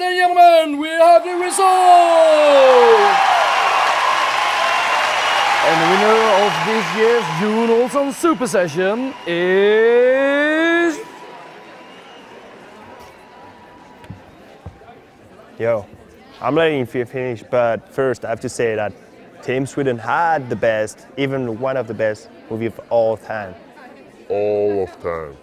Ladies and gentlemen, we have the result! And the winner of this year's Jon Olsson Super Session is... Yo, I'm letting you finish, but first I have to say that Team Sweden had the best, even one of the best movie of all time. All of time.